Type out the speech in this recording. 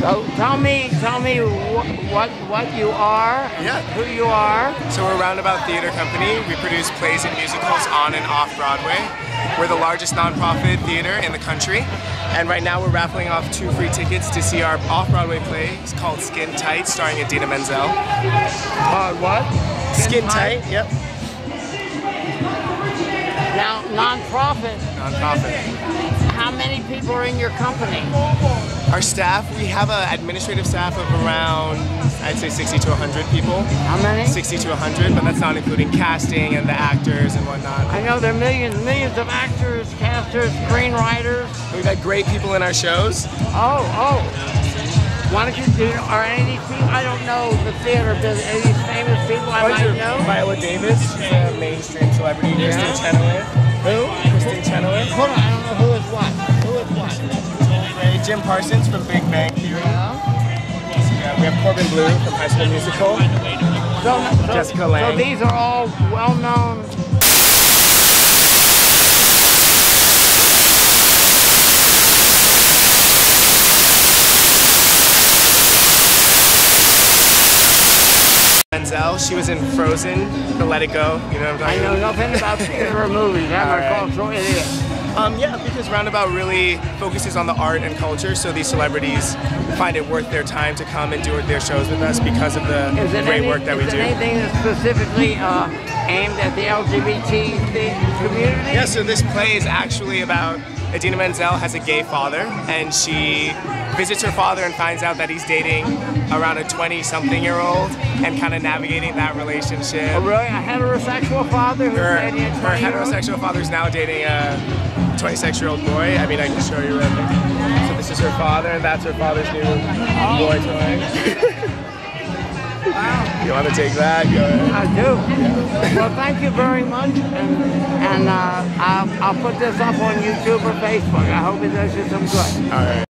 tell me, tell me wh- what what you are, Yeah. who you are. So we're Roundabout Theater Company. We produce plays and musicals on and off Broadway. We're the largest nonprofit theater in the country. And right now we're raffling off two free tickets to see our off-Broadway play. It's called Skintight, starring Idina Menzel. Uh, what? Skintight, yep. Now, nonprofit. Nonprofit. How many people are in your company? Our staff, we have an administrative staff of around, I'd say 60 to 100 people. How many? 60 to 100, but that's not including casting and the actors and whatnot. I know there are millions, millions of actors, casters, screenwriters. We've had great people in our shows. Oh, oh. Why don't you do? Are any people? I don't know the theater business. Any famous people I might know? Viola Davis, she's a mainstream celebrity. Yeah. Kristin Chenoweth. Who? Kristin Chenoweth. Jim Parsons from Big Bang Theory. Yeah. We have Corbin Bleu from High School Musical. So, so, Jessica So Lange. these are all well-known. Menzel, she was in Frozen, the Let It Go. You know what I'm talking about? I know nothing about theater movies. I'm a right. cultural idiot. Um, yeah, because Roundabout really focuses on the art and culture, so these celebrities find it worth their time to come and do their shows with us because of the great any, work that we do. anything that's specifically uh, aimed at the LGBT community? Yeah, so this play is actually about Idina Menzel has a gay father, and she visits her father and finds out that he's dating around a 20-something year old and kind of navigating that relationship. Oh, really? A heterosexual father who's Her, dating a her 20-year-old? heterosexual father's now dating a 26-year-old boy. I mean, I can show you. So this is her father, and that's her father's new boy toy. Wow. You want to take that? Go ahead. I do. Well, thank you very much, and, and uh, I'll, I'll put this up on YouTube or Facebook. I hope it does you some good. All right.